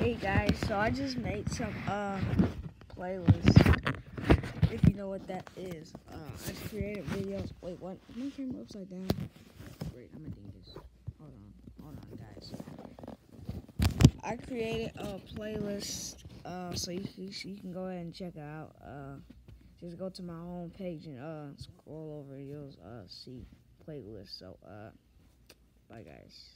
Hey guys, so I just made some um, uh playlist. If you know what that is. Uh I created videos. Wait, what? my camera upside down? Wait, I'm a dingus. Hold on. Hold on guys. I created a playlist uh so you, can, you can go ahead and check it out. Uh just go to my home page and uh scroll over you'll uh see playlist. So uh bye guys.